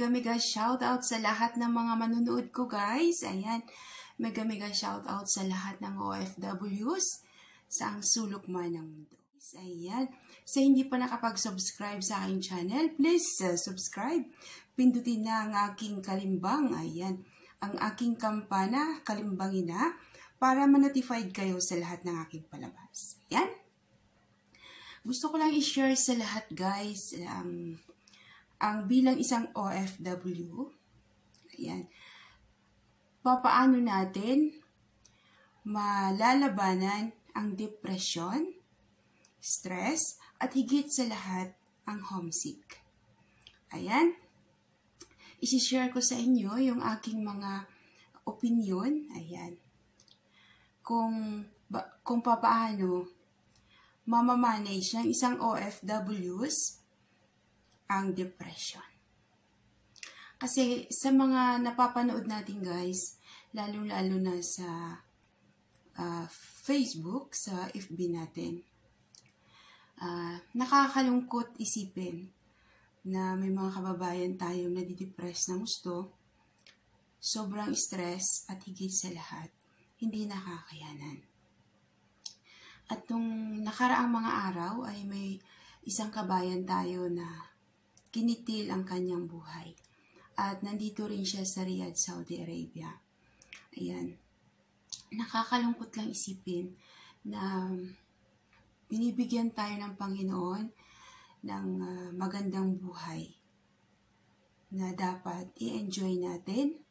mega mega shoutout sa lahat ng mga manunood ko guys. Ayan, mega mega shoutout sa lahat ng OFWs sa ang sulok man ng mundo. Ayan, sa hindi pa nakapag-subscribe sa aking channel, please uh, subscribe. Pindutin na ang aking kalimbang. Ayan, ang aking kampana, kalimbangin na para ma-notified kayo sa lahat ng aking palabas. Ayan. Gusto ko lang i-share sa lahat guys um, ang bilang isang OFW. Ayan. Papaano natin malalabanan ang depression, stress, at higit sa lahat ang homesick. Ayan. Isishare ko sa inyo yung aking mga opinion. Ayan. Kung, ba, kung papaano mamamanage ng isang OFWs ang depression. Kasi sa mga napapanood natin guys, lalo-lalo na sa uh, Facebook, sa FB natin, uh, nakakalungkot isipin na may mga kababayan tayo na didepress ng gusto, sobrang stress at higit sa lahat, hindi nakakayanan. At nung nakaraang mga araw ay may isang kabayan tayo na kinitil ang kanyang buhay. At nandito rin siya sa Riyadh, Saudi Arabia. Ayan. Nakakalungkot lang isipin na binibigyan tayo ng Panginoon ng uh, magandang buhay na dapat i-enjoy natin.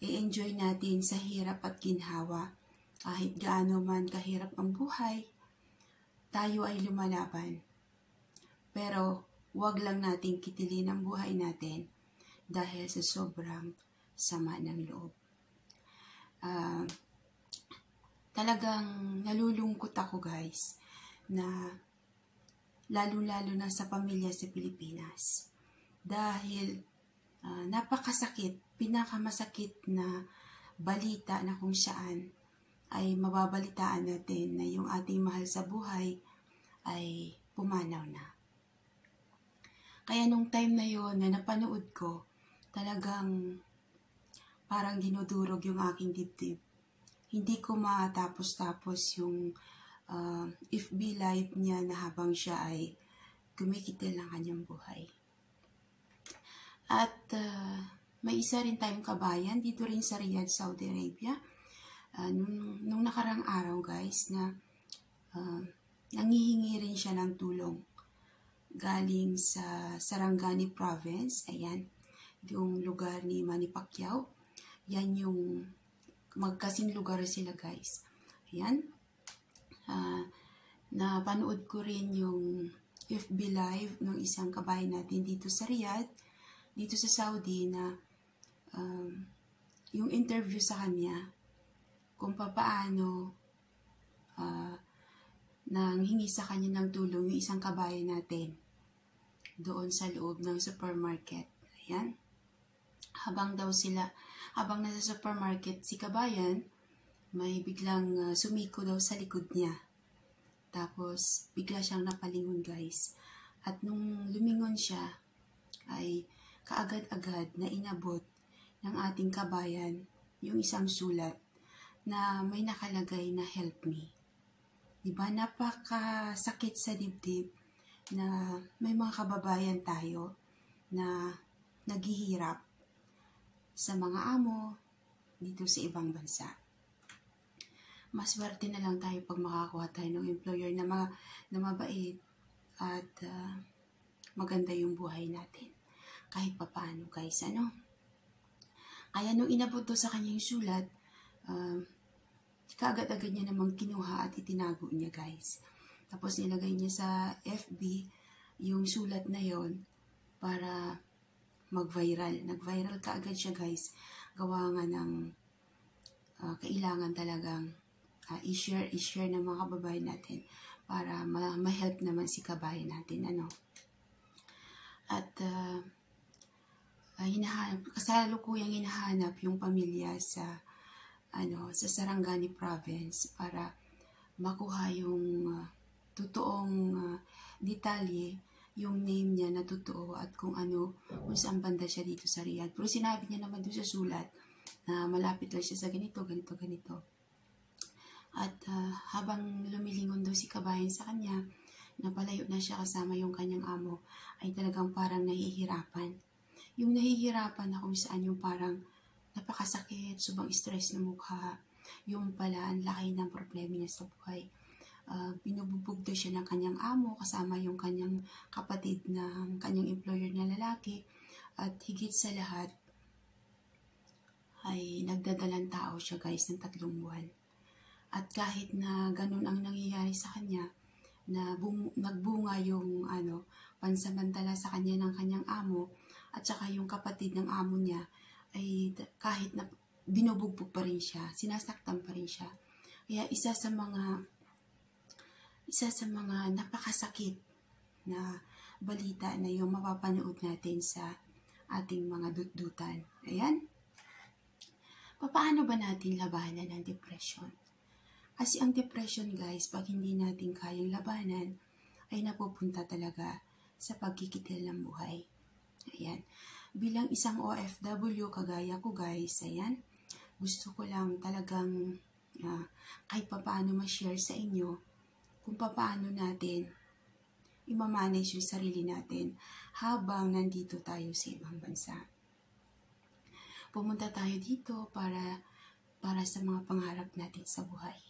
I-enjoy natin sa hirap at ginhawa. Kahit gaano man kahirap ang buhay, tayo ay lumalaban. Pero huwag lang nating kitilin ang buhay natin dahil sa sobrang sama ng loob. Uh, talagang nalulungkot ako guys na lalo-lalo na sa pamilya sa Pilipinas. Dahil uh, napakasakit, pinakamasakit na balita na kung saan ay mababalitaan natin na yung ating mahal sa buhay ay pumanaw na. Kaya nung time na yon na napanood ko, talagang parang dinudurog yung aking dibdib. Hindi ko matapos-tapos yung uh, FB live niya na habang siya ay gumikitil ng kanyang buhay. At uh, may isa rin tayong kabayan dito rin sa Riyadh, Saudi Arabia. Uh, nung, nung nakarang araw guys na uh, nangihingi rin siya ng tulong galing sa Sarangani Province. Ayan, yung lugar ni Manny Pacquiao. Yan yung magkasing lugar sila guys. Ayan. Uh, napanood ko rin yung FB Live ng isang kabayan natin dito sa Riyadh, dito sa Saudi na um, yung interview sa kanya kung papaano uh, nang hingi sa kanya ng tulong yung isang kabayan natin doon sa loob ng supermarket. Ayan. Habang daw sila, habang nasa supermarket si kabayan, may biglang uh, sumiko daw sa likod niya. Tapos, bigla siyang napalingon guys. At nung lumingon siya, ay kaagad-agad na inabot ng ating kabayan yung isang sulat na may nakalagay na help me. Diba? Napakasakit sa dibdib na may mga kababayan tayo na naghihirap sa mga amo dito sa ibang bansa. Mas swerte na lang tayo pag makakuha tayo ng employer na, ma na mabait at uh, maganda yung buhay natin. Kahit papaano guys, ano? Kaya nung inabot to sa kanya yung sulat, uh, kaagad-agad niya namang kinuha at itinago niya guys. Tapos nilagay niya sa FB yung sulat na yon para mag-viral. Nag-viral kaagad siya guys. Gawa nga ng uh, kailangan talagang uh, i-share, i-share ng mga kababayan natin para ma-help naman si kabayan natin. Ano? At uh, uh, hinahanap, kasalukuyang hinahanap yung pamilya sa ano, sa Sarangani province para makuha yung uh, totoong uh, detalye yung name niya na totoo at kung ano, kung saan banda siya dito sa Riyadh. Pero sinabi niya naman doon sa sulat na malapit lang siya sa ganito, ganito, ganito. At uh, habang lumilingon daw si kabayan sa kanya, napalayo na siya kasama yung kanyang amo, ay talagang parang nahihirapan. Yung nahihirapan na kung saan yung parang napakasakit, subang stress na mukha, yung pala ang laki ng problema niya sa buhay. Uh, binububog daw siya ng kanyang amo kasama yung kanyang kapatid ng kanyang employer na lalaki. At higit sa lahat ay nagdadalang tao siya guys ng tatlong buwan. At kahit na ganun ang nangyayari sa kanya, na bum- nagbunga yung ano, pansamantala sa kanya ng kanyang amo, at saka yung kapatid ng amo niya, ay kahit na binubugbog pa rin siya, sinasaktan pa rin siya. Kaya isa sa mga isa sa mga napakasakit na balita na yung mapapanood natin sa ating mga dutdutan. Ayan. Paano ba natin labanan ang depression? Kasi ang depression guys, pag hindi natin kayang labanan, ay napupunta talaga sa pagkikitil ng buhay. Ayan. Bilang isang OFW, kagaya ko guys, ayan, gusto ko lang talagang uh, kahit paano ma-share sa inyo kung paano natin imamanage yung sarili natin habang nandito tayo sa ibang bansa. Pumunta tayo dito para para sa mga pangarap natin sa buhay.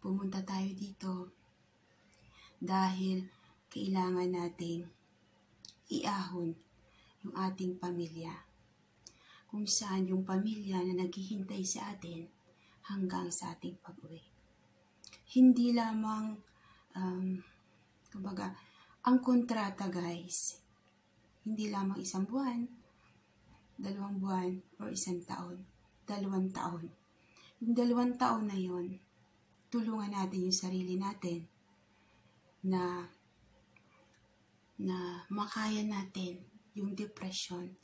Pumunta tayo dito dahil kailangan nating iahon yung ating pamilya. Kung saan yung pamilya na naghihintay sa atin hanggang sa ating pag-uwi hindi lamang, um, kumbaga, ang kontrata guys, hindi lamang isang buwan, dalawang buwan, or isang taon, dalawang taon. Yung dalawang taon na yon, tulungan natin yung sarili natin na na makaya natin yung depression,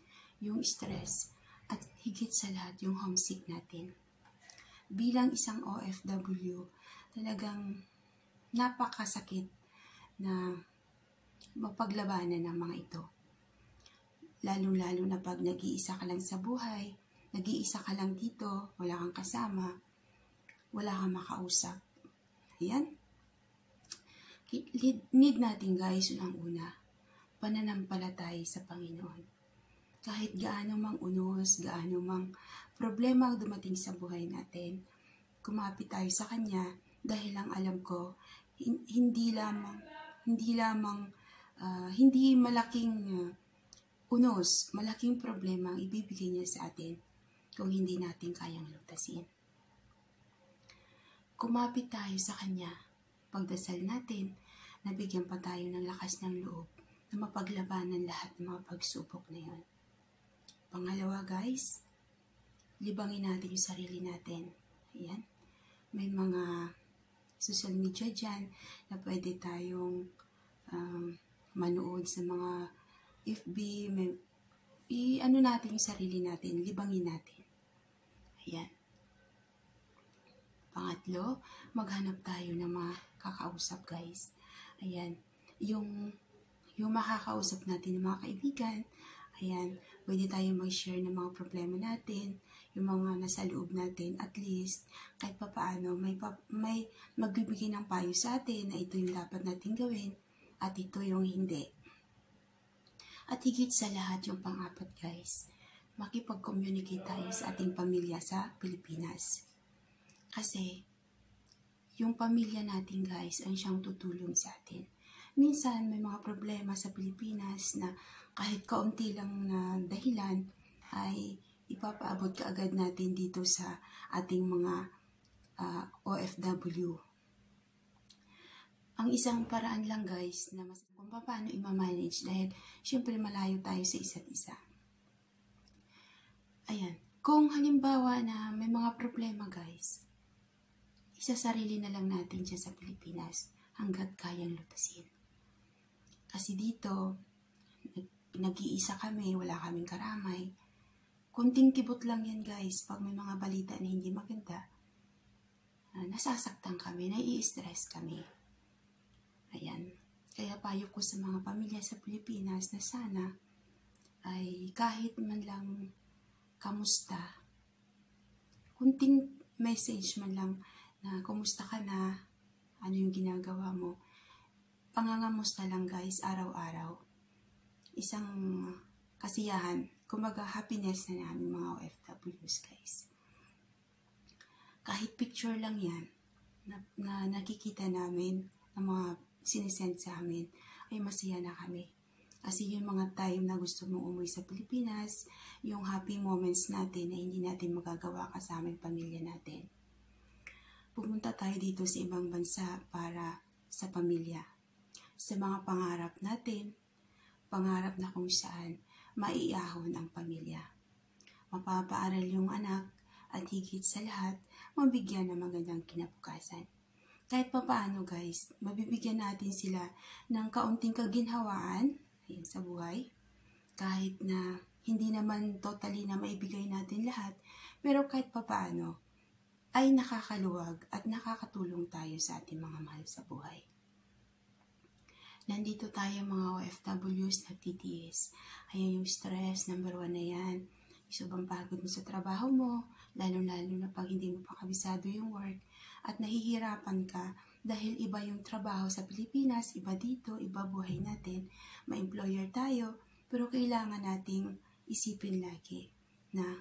yung stress, at higit sa lahat yung homesick natin. Bilang isang OFW, talagang napakasakit na mapaglabanan ng mga ito. Lalo-lalo na pag nag-iisa ka lang sa buhay, nag-iisa ka lang dito, wala kang kasama, wala kang makausap. Ayan. Need natin guys, unang una, pananampalatay sa Panginoon. Kahit gaano mang unos, gaano mang problema ang dumating sa buhay natin, kumapit tayo sa Kanya, dahil lang alam ko hindi lamang hindi lamang uh, hindi malaking uh, unos, malaking problema ang ibibigay niya sa atin kung hindi natin kayang lutasin. Kumapit tayo sa Kanya, pagdasal natin, nabigyan pa tayo ng lakas ng loob na mapaglabanan lahat ng mga pagsubok na yon. Pangalawa guys, libangin natin yung sarili natin. Ayan. May mga social media dyan na pwede tayong um, manood sa mga FB, may, i, ano natin yung sarili natin, libangin natin. Ayan. Pangatlo, maghanap tayo ng mga kakausap guys. Ayan. Yung, yung makakausap natin ng mga kaibigan, ayan, pwede tayo mag-share ng mga problema natin, yung mga nasa loob natin, at least, kahit pa paano, may, pa, may magbibigay ng payo sa atin na ito yung dapat natin gawin, at ito yung hindi. At higit sa lahat yung pang-apat guys, makipag-communicate tayo sa ating pamilya sa Pilipinas. Kasi, yung pamilya natin guys, ang siyang tutulong sa atin. Minsan, may mga problema sa Pilipinas na kahit kaunti lang na dahilan ay ipapaabot ka agad natin dito sa ating mga uh, ah, OFW. Ang isang paraan lang guys na mas kung paano i-manage dahil syempre malayo tayo sa isa't isa. Ayan. Kung halimbawa na may mga problema guys, isasarili na lang natin siya sa Pilipinas hanggat kayang lutasin. Kasi dito, nag-iisa kami, wala kaming karamay, Kunting kibot lang yan guys, pag may mga balita na hindi maganda, uh, nasasaktan kami, nai-stress kami. Ayan. Kaya payo ko sa mga pamilya sa Pilipinas na sana ay kahit man lang kamusta, kunting message man lang na kumusta ka na, ano yung ginagawa mo, pangangamusta lang guys, araw-araw. Isang kasiyahan, kumbaga happiness na namin mga OFWs guys. Kahit picture lang yan, na, na nakikita namin ng mga sinisend sa amin, ay masaya na kami. Kasi yung mga time na gusto mong umuwi sa Pilipinas, yung happy moments natin na hindi natin magagawa kasama yung pamilya natin. Pumunta tayo dito sa ibang bansa para sa pamilya. Sa mga pangarap natin, pangarap na kung saan maiahon ang pamilya. Mapapaaral yung anak at higit sa lahat, mabigyan ng magandang kinabukasan. Kahit pa paano guys, mabibigyan natin sila ng kaunting kaginhawaan sa buhay. Kahit na hindi naman totally na maibigay natin lahat, pero kahit pa paano, ay nakakaluwag at nakakatulong tayo sa ating mga mahal sa buhay. Nandito tayo mga OFWs na TTS. Ayun yung stress, number one na yan. Sobrang pagod mo sa trabaho mo, lalo-lalo na pag hindi mo pa kabisado yung work at nahihirapan ka dahil iba yung trabaho sa Pilipinas, iba dito, iba buhay natin, ma-employer tayo, pero kailangan nating isipin lagi na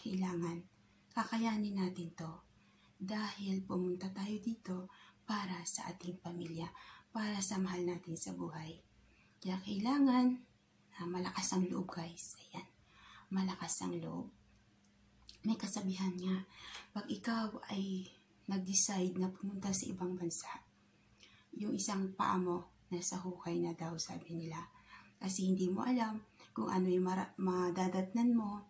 kailangan kakayanin natin to dahil pumunta tayo dito para sa ating pamilya, para sa mahal natin sa buhay. Kaya kailangan na malakas ang loob guys. Ayan, malakas ang loob. May kasabihan nga, pag ikaw ay nag-decide na pumunta sa ibang bansa. Yung isang paa mo, nasa hukay na daw, sabi nila. Kasi hindi mo alam kung ano yung madadatnan mo,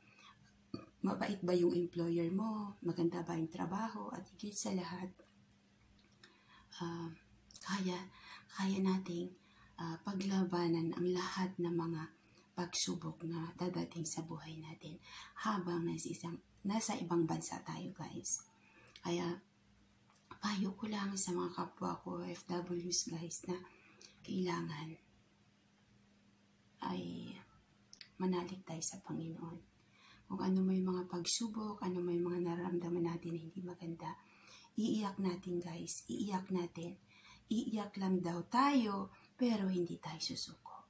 mabait ba yung employer mo, maganda ba yung trabaho, at higit sa lahat, uh, kaya, kaya nating uh, paglabanan ang lahat ng mga pagsubok na dadating sa buhay natin habang nasa, isang, nasa ibang bansa tayo guys. Kaya payo ko lang sa mga kapwa ko FWs guys na kailangan ay manalig tayo sa Panginoon. Kung ano may mga pagsubok, ano may mga nararamdaman natin na hindi maganda, iiyak natin guys, iiyak natin. Iiyak lang daw tayo, pero hindi tayo susuko.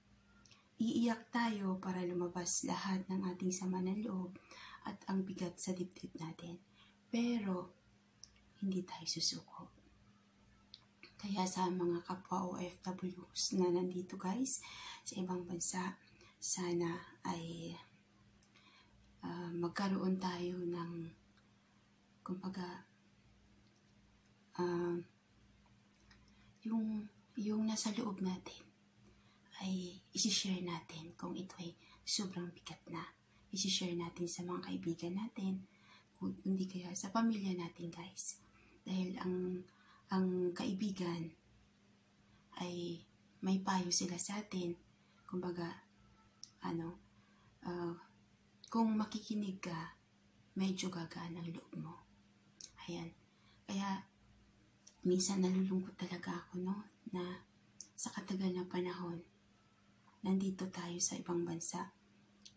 Iiyak tayo para lumabas lahat ng ating sama ng loob at ang bigat sa dibdib natin. Pero, hindi tayo susuko. Kaya sa mga kapwa OFWs na nandito guys, sa ibang bansa, sana ay uh, magkaroon tayo ng kumbaga uh, yung yung nasa loob natin ay isi-share natin kung ito ay sobrang bigat na. Isi-share natin sa mga kaibigan natin, kung hindi kaya sa pamilya natin guys. Dahil ang, ang kaibigan ay may payo sila sa atin. Kumbaga, ano, uh, kung makikinig ka, medyo gagaan ang loob mo. Ayan. Kaya, minsan nalulungkot talaga ako, no? Na sa katagal na panahon, nandito tayo sa ibang bansa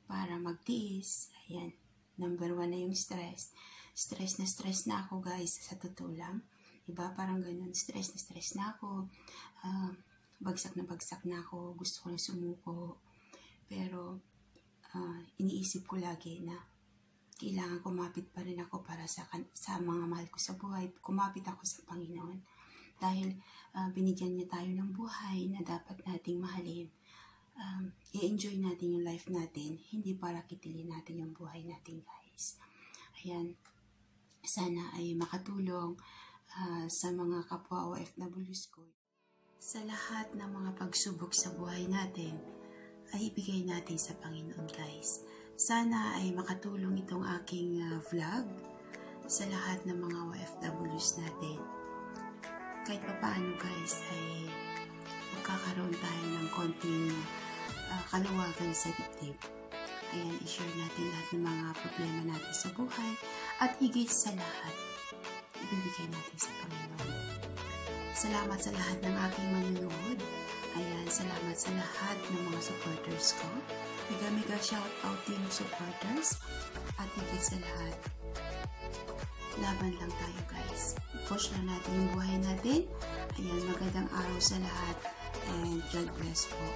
para magtiis. Ayan. Number one na yung stress stress na stress na ako guys, sa totoo lang. Diba? Parang ganun, stress na stress na ako. Uh, bagsak na bagsak na ako. Gusto ko na sumuko. Pero, uh, iniisip ko lagi na kailangan kumapit pa rin ako para sa, sa mga mahal ko sa buhay. Kumapit ako sa Panginoon. Dahil uh, binigyan niya tayo ng buhay na dapat nating mahalin. Um, i-enjoy natin yung life natin, hindi para kitilin natin yung buhay natin, guys. Ayan sana ay makatulong uh, sa mga kapwa OFWs ko. Sa lahat ng mga pagsubok sa buhay natin, ay ibigay natin sa Panginoon guys. Sana ay makatulong itong aking uh, vlog sa lahat ng mga OFWs natin. Kahit pa paano guys ay magkakaroon tayo ng konting uh, kaluwagan sa dibdib. Ayan, i-share natin lahat ng mga problema natin sa buhay at higit sa lahat, ibibigay natin sa Panginoon. Salamat sa lahat ng aking manunood Ayan, salamat sa lahat ng mga supporters ko. Mega mega shout out din supporters. At higit sa lahat, laban lang tayo guys. Push lang natin yung buhay natin. Ayan, magandang araw sa lahat. And God bless po.